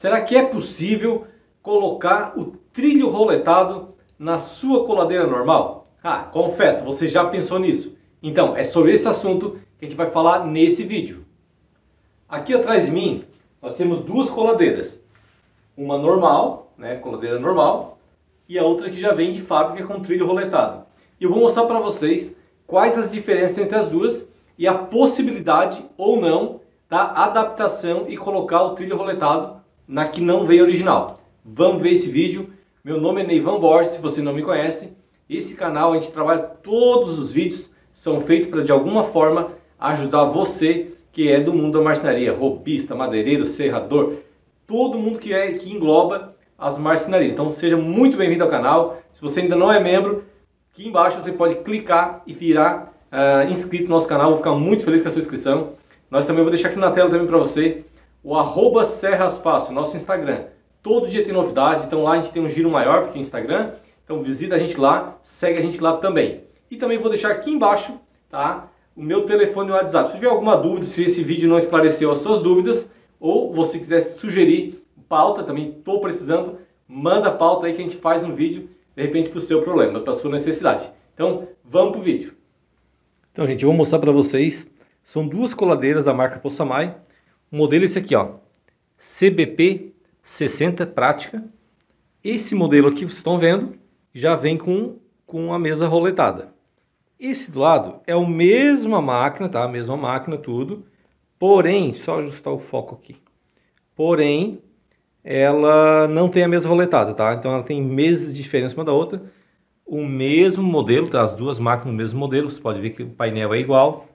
Será que é possível colocar o trilho roletado na sua coladeira normal? Ah, confesso, você já pensou nisso? Então, é sobre esse assunto que a gente vai falar nesse vídeo. Aqui atrás de mim, nós temos duas coladeiras. Uma normal, né, coladeira normal, e a outra que já vem de fábrica com trilho roletado. E eu vou mostrar para vocês quais as diferenças entre as duas e a possibilidade ou não da adaptação e colocar o trilho roletado na que não veio original. Vamos ver esse vídeo. Meu nome é Neivan Borges, se você não me conhece. Esse canal a gente trabalha todos os vídeos, são feitos para de alguma forma ajudar você que é do mundo da marcenaria, robista, madeireiro, serrador, todo mundo que é que engloba as marcenarias. Então seja muito bem-vindo ao canal. Se você ainda não é membro, aqui embaixo você pode clicar e virar uh, inscrito no nosso canal. Vou ficar muito feliz com a sua inscrição. Nós também vou deixar aqui na tela também para você o arroba Serras Fácil, nosso Instagram. Todo dia tem novidade, então lá a gente tem um giro maior porque é Instagram. Então visita a gente lá, segue a gente lá também. E também vou deixar aqui embaixo, tá? O meu telefone e o WhatsApp. Se tiver alguma dúvida, se esse vídeo não esclareceu as suas dúvidas, ou você quiser sugerir pauta, também estou precisando, manda pauta aí que a gente faz um vídeo, de repente, para o seu problema, para a sua necessidade. Então, vamos para o vídeo. Então, gente, eu vou mostrar para vocês. São duas coladeiras da marca Possamai. O modelo é esse aqui, ó. CBP 60 prática. Esse modelo aqui, vocês estão vendo, já vem com, com a mesa roletada. Esse do lado é a mesma máquina, tá? A mesma máquina, tudo. Porém, só ajustar o foco aqui. Porém, ela não tem a mesa roletada, tá? Então ela tem meses de diferença uma da outra. O mesmo modelo, tá? As duas máquinas no mesmo modelo. Você pode ver que o painel é igual.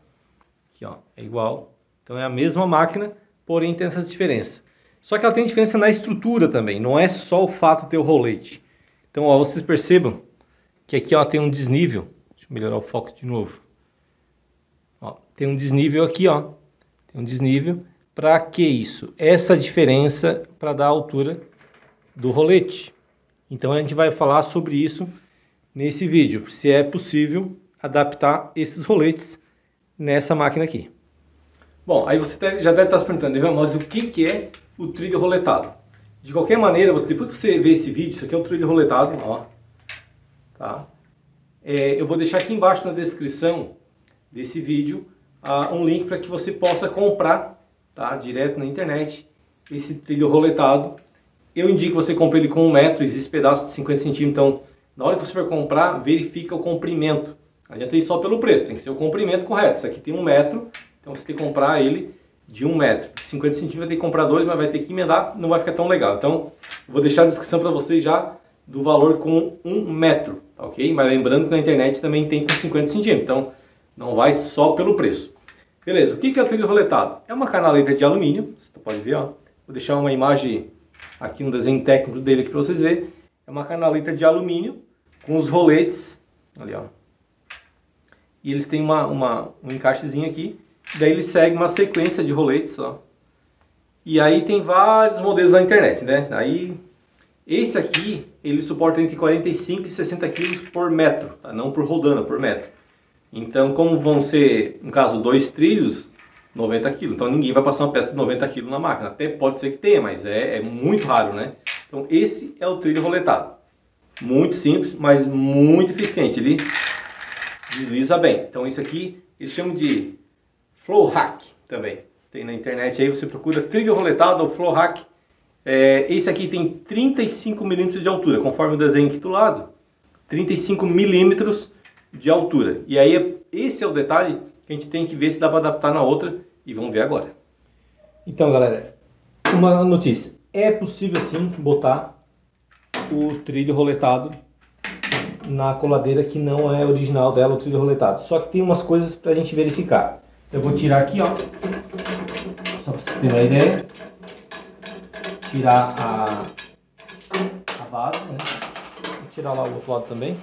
Aqui, ó, é igual. Então é a mesma máquina, porém tem essas diferenças. Só que ela tem diferença na estrutura também, não é só o fato de ter o rolete. Então, ó, vocês percebam que aqui ó, tem um desnível. Deixa eu melhorar o foco de novo. Ó, tem um desnível aqui, ó. Tem um desnível. Para que isso? Essa diferença para dar a altura do rolete. Então a gente vai falar sobre isso nesse vídeo, se é possível adaptar esses roletes nessa máquina aqui. Bom, aí você já deve estar se perguntando, mas o que, que é o trilho roletado? De qualquer maneira, depois que você ver esse vídeo, isso aqui é o trilho roletado, ó, tá? É, eu vou deixar aqui embaixo na descrição desse vídeo uh, um link para que você possa comprar tá? Direto na internet, esse trilho roletado. Eu indico que você compre ele com um metro, existe pedaço de 50 centímetros, então na hora que você for comprar, verifica o comprimento. Não adianta ir só pelo preço, tem que ser o comprimento correto. Isso aqui tem um metro, então você tem que comprar ele de um metro. De 50 centímetros vai ter que comprar dois, mas vai ter que emendar, não vai ficar tão legal. Então, vou deixar a descrição para vocês já do valor com um metro, tá ok? Mas lembrando que na internet também tem com 50 centímetros, então não vai só pelo preço. Beleza, o que é o trilho roletado? É uma canaleta de alumínio, você pode ver, ó. Vou deixar uma imagem aqui, um desenho técnico dele aqui para vocês verem. É uma canaleta de alumínio com os roletes, ali ó. E eles têm uma, uma, um encaixezinho aqui, daí ele segue uma sequência de roletes, ó. E aí tem vários modelos na internet, né? Aí, esse aqui, ele suporta entre 45 e 60 kg por metro, tá? não por rodando, por metro. Então, como vão ser, no caso, dois trilhos, 90 kg. Então, ninguém vai passar uma peça de 90 kg na máquina. Até pode ser que tenha, mas é, é muito raro, né? Então, esse é o trilho roletado. Muito simples, mas muito eficiente. Ele desliza bem. Então, isso aqui eles chamam de flow hack também. Tem na internet aí, você procura trilho roletado ou flow hack. É, esse aqui tem 35 milímetros de altura, conforme o desenho aqui do lado. 35 milímetros de altura. E aí esse é o detalhe que a gente tem que ver se dá para adaptar na outra e vamos ver agora. Então galera, uma notícia. É possível sim botar o trilho roletado na coladeira que não é original dela, o trilho roletado. Só que tem umas coisas para a gente verificar. Eu vou tirar aqui, ó, só para vocês terem uma ideia. Tirar a, a base, né? Vou tirar lá o outro lado também.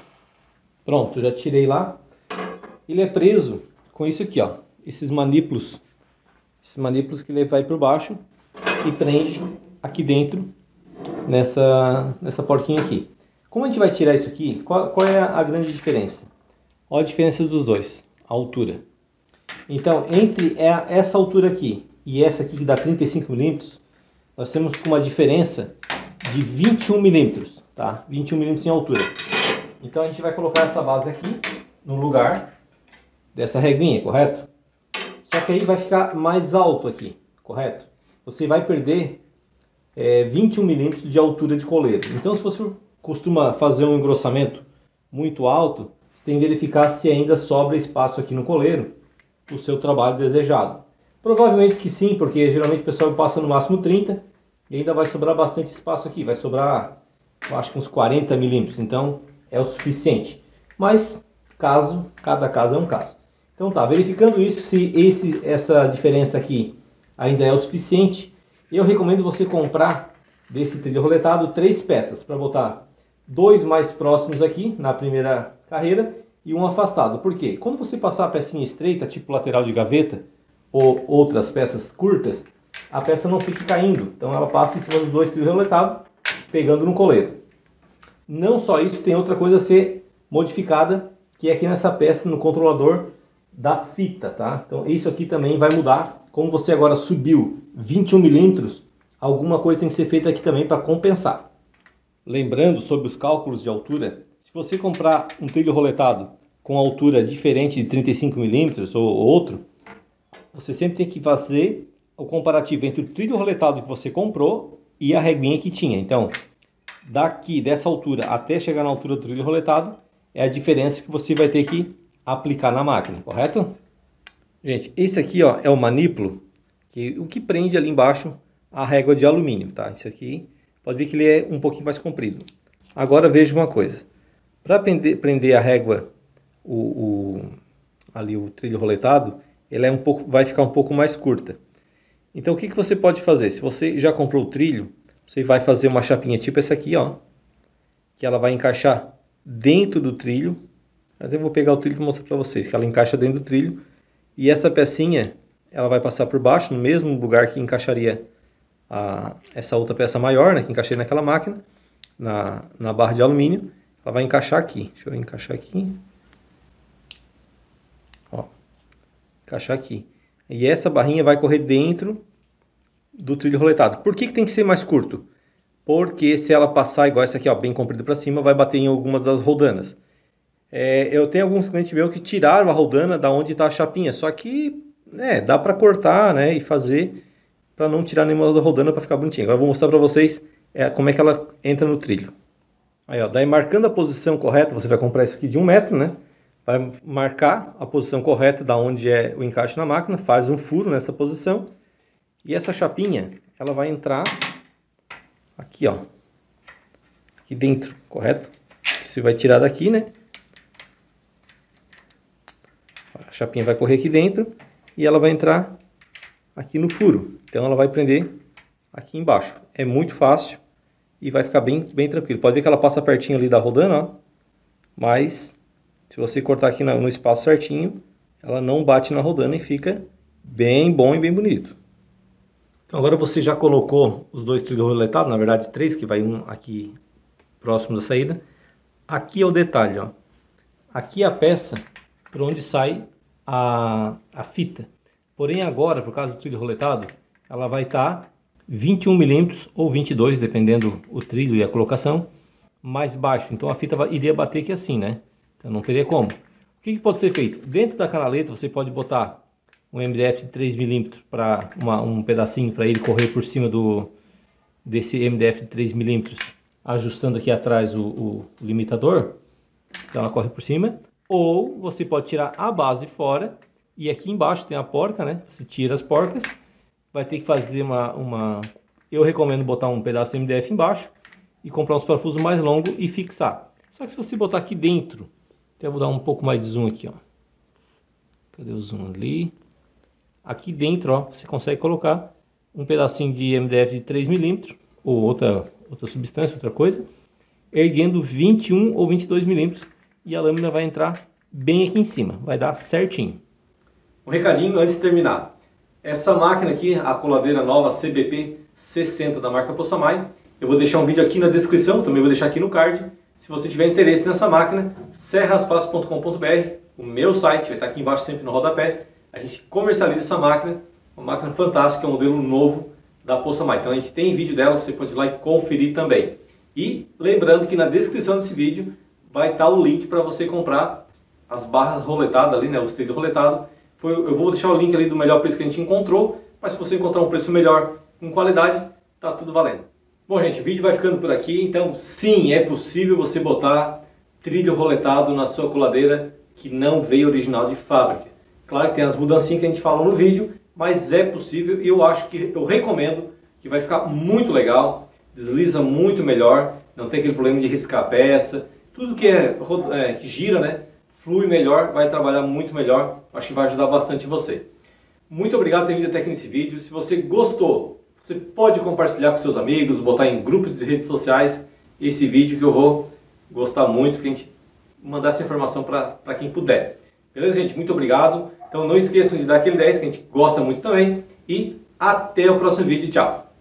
Pronto, já tirei lá. Ele é preso com isso aqui, ó. Esses manípulos. Esses manípulos que ele vai por baixo e prende aqui dentro nessa, nessa porquinha aqui. Como a gente vai tirar isso aqui, qual, qual é a grande diferença? Olha a diferença dos dois, a altura. Então, entre essa altura aqui e essa aqui que dá 35 milímetros, nós temos uma diferença de 21 milímetros, tá? 21 milímetros em altura. Então a gente vai colocar essa base aqui no lugar dessa reguinha, correto? Só que aí vai ficar mais alto aqui, correto? Você vai perder é, 21 milímetros de altura de coleiro. Então se você costuma fazer um engrossamento muito alto, você tem que verificar se ainda sobra espaço aqui no coleiro o seu trabalho desejado. Provavelmente que sim, porque geralmente o pessoal passa no máximo 30 e ainda vai sobrar bastante espaço aqui, vai sobrar, eu acho que uns 40 milímetros, então é o suficiente. Mas caso, cada caso é um caso. Então tá, verificando isso, se esse, essa diferença aqui ainda é o suficiente, eu recomendo você comprar desse trilho roletado três peças para botar dois mais próximos aqui na primeira carreira e um afastado. Por quê? Quando você passar a pecinha estreita, tipo lateral de gaveta ou outras peças curtas, a peça não fica caindo. Então ela passa em cima dos dois trilhos roletados, pegando no coleiro. Não só isso, tem outra coisa a ser modificada, que é aqui nessa peça, no controlador da fita, tá? Então isso aqui também vai mudar. Como você agora subiu 21 milímetros, alguma coisa tem que ser feita aqui também para compensar. Lembrando sobre os cálculos de altura, se você comprar um trilho roletado com altura diferente de 35 milímetros ou outro, você sempre tem que fazer o comparativo entre o trilho roletado que você comprou e a reguinha que tinha. Então, daqui dessa altura até chegar na altura do trilho roletado, é a diferença que você vai ter que aplicar na máquina, correto? Gente, esse aqui ó, é o manípulo, que, o que prende ali embaixo a régua de alumínio, tá? Esse aqui, pode ver que ele é um pouquinho mais comprido. Agora veja uma coisa, para prender, prender a régua, o, o, ali o trilho roletado, ele é um pouco, vai ficar um pouco mais curta. Então o que, que você pode fazer? Se você já comprou o trilho, você vai fazer uma chapinha tipo essa aqui, ó. Que ela vai encaixar dentro do trilho. Eu vou pegar o trilho e mostrar para vocês. Que ela encaixa dentro do trilho. E essa pecinha, ela vai passar por baixo, no mesmo lugar que encaixaria a, essa outra peça maior, né? Que encaixei naquela máquina. Na, na barra de alumínio. Ela vai encaixar aqui. Deixa eu encaixar aqui. Ó. Encaixar aqui. E essa barrinha vai correr dentro do trilho roletado. Por que, que tem que ser mais curto? Porque se ela passar igual essa aqui, ó, bem comprida para cima, vai bater em algumas das roldanas. É, eu tenho alguns clientes meus que tiraram a roldana da onde está a chapinha, só que né, dá para cortar né, e fazer para não tirar nenhuma da rodana para ficar bonitinho. Agora eu vou mostrar para vocês é, como é que ela entra no trilho. Aí, ó, daí marcando a posição correta, você vai comprar isso aqui de um metro, né? vai marcar a posição correta da onde é o encaixe na máquina, faz um furo nessa posição e essa chapinha ela vai entrar aqui ó, aqui dentro, correto? Você vai tirar daqui, né? A chapinha vai correr aqui dentro e ela vai entrar aqui no furo. Então ela vai prender aqui embaixo. É muito fácil e vai ficar bem, bem tranquilo. Pode ver que ela passa pertinho ali da rodana, ó. Mas se você cortar aqui no espaço certinho, ela não bate na rodana e fica bem bom e bem bonito. Então agora você já colocou os dois trilhos roletados, na verdade três, que vai um aqui próximo da saída. Aqui é o detalhe, ó. Aqui é a peça por onde sai a, a fita. Porém agora, por causa do trilho roletado, ela vai estar tá 21 milímetros ou 22, dependendo o trilho e a colocação, mais baixo. Então a fita iria bater aqui assim, né? Então não teria como. O que, que pode ser feito? Dentro da canaleta você pode botar um MDF de 3mm para um pedacinho para ele correr por cima do desse MDF de 3mm, ajustando aqui atrás o, o limitador. Então ela corre por cima. Ou você pode tirar a base fora e aqui embaixo tem a porca, né? Você tira as porcas, vai ter que fazer uma, uma... Eu recomendo botar um pedaço de MDF embaixo e comprar uns parafusos mais longos e fixar. Só que se você botar aqui dentro até vou dar um pouco mais de zoom aqui, ó. Cadê o zoom ali? Aqui dentro, ó, você consegue colocar um pedacinho de MDF de 3 milímetros ou outra, outra substância, outra coisa, erguendo 21 ou 22 milímetros e a lâmina vai entrar bem aqui em cima, vai dar certinho. Um recadinho antes de terminar. Essa máquina aqui, a coladeira nova CBP 60 da marca Possamai, eu vou deixar um vídeo aqui na descrição, também vou deixar aqui no card se você tiver interesse nessa máquina, serrasfácil.com.br, o meu site vai estar aqui embaixo sempre no rodapé. A gente comercializa essa máquina, uma máquina fantástica, é um modelo novo da Poça Mais. Então a gente tem vídeo dela, você pode ir lá e conferir também. E lembrando que na descrição desse vídeo vai estar o link para você comprar as barras roletadas ali, né, os trilhos roletados. Foi, eu vou deixar o link ali do melhor preço que a gente encontrou, mas se você encontrar um preço melhor, com qualidade, tá tudo valendo. Bom, gente, o vídeo vai ficando por aqui, então sim, é possível você botar trilho roletado na sua coladeira que não veio original de fábrica. Claro que tem as mudancinhas que a gente fala no vídeo, mas é possível e eu acho que eu recomendo que vai ficar muito legal, desliza muito melhor, não tem aquele problema de riscar a peça, tudo que é, é que gira, né, flui melhor, vai trabalhar muito melhor, acho que vai ajudar bastante você. Muito obrigado por ter vindo até aqui nesse vídeo. Se você gostou, você pode compartilhar com seus amigos, botar em grupos de redes sociais esse vídeo que eu vou gostar muito, porque a gente mandar essa informação para quem puder. Beleza, gente? Muito obrigado. Então não esqueçam de dar aquele 10 que a gente gosta muito também. E até o próximo vídeo. Tchau!